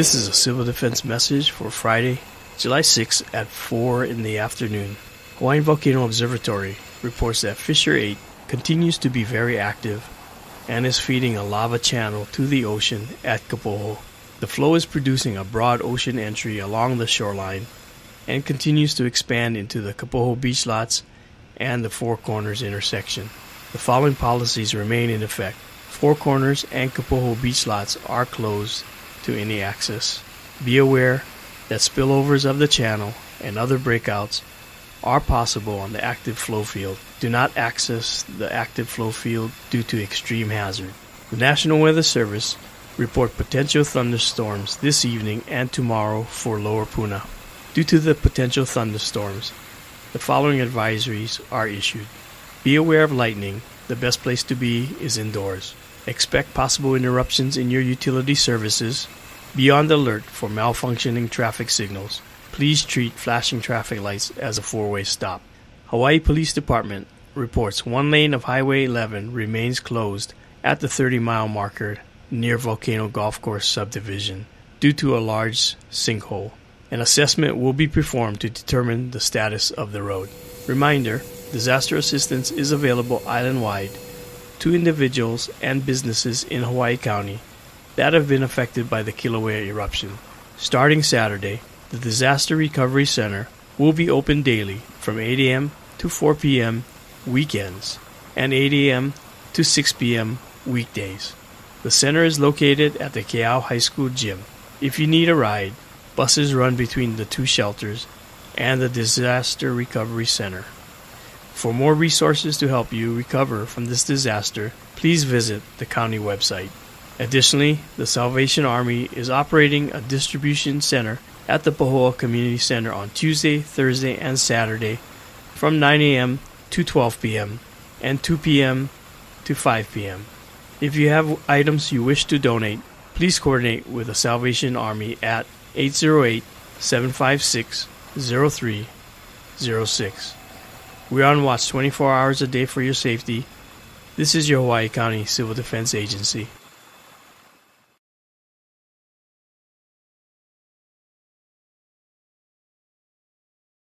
This is a civil defense message for Friday, July 6 at 4 in the afternoon. Hawaiian Volcano Observatory reports that Fissure 8 continues to be very active and is feeding a lava channel to the ocean at Kapoho. The flow is producing a broad ocean entry along the shoreline and continues to expand into the Kapoho beach lots and the Four Corners intersection. The following policies remain in effect. Four Corners and Kapoho beach lots are closed to any access. Be aware that spillovers of the channel and other breakouts are possible on the active flow field. Do not access the active flow field due to extreme hazard. The National Weather Service report potential thunderstorms this evening and tomorrow for Lower Puna. Due to the potential thunderstorms, the following advisories are issued. Be aware of lightning. The best place to be is indoors. Expect possible interruptions in your utility services. Be on the alert for malfunctioning traffic signals. Please treat flashing traffic lights as a four way stop. Hawaii Police Department reports one lane of Highway 11 remains closed at the 30 mile marker near Volcano Golf Course subdivision due to a large sinkhole. An assessment will be performed to determine the status of the road. Reminder disaster assistance is available island wide to individuals and businesses in Hawaii County that have been affected by the Kilauea eruption. Starting Saturday, the Disaster Recovery Center will be open daily from 8 a.m. to 4 p.m. weekends and 8 a.m. to 6 p.m. weekdays. The center is located at the Keaau High School gym. If you need a ride, buses run between the two shelters and the Disaster Recovery Center. For more resources to help you recover from this disaster, please visit the county website. Additionally, the Salvation Army is operating a distribution center at the Pahoa Community Center on Tuesday, Thursday, and Saturday from 9 a.m. to 12 p.m. and 2 p.m. to 5 p.m. If you have items you wish to donate, please coordinate with the Salvation Army at 808 756 0306. We are on watch 24 hours a day for your safety. This is your Hawaii County Civil Defense Agency.